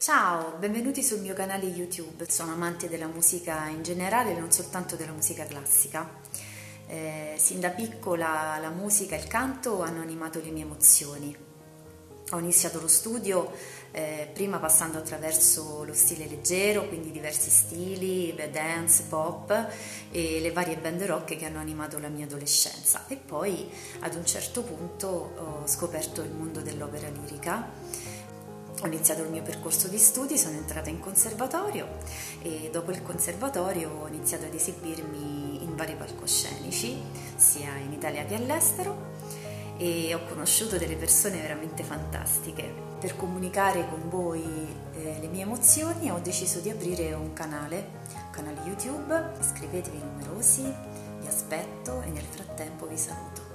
Ciao, benvenuti sul mio canale YouTube. Sono amante della musica in generale, non soltanto della musica classica. Eh, sin da piccola la musica e il canto hanno animato le mie emozioni. Ho iniziato lo studio eh, prima passando attraverso lo stile leggero, quindi diversi stili, dance, pop e le varie band rock che hanno animato la mia adolescenza. E poi ad un certo punto ho scoperto il mondo dell'opera lirica ho iniziato il mio percorso di studi, sono entrata in conservatorio e dopo il conservatorio ho iniziato ad esibirmi in vari palcoscenici, sia in Italia che all'estero e ho conosciuto delle persone veramente fantastiche. Per comunicare con voi eh, le mie emozioni ho deciso di aprire un canale, un canale YouTube, iscrivetevi numerosi, vi aspetto e nel frattempo vi saluto.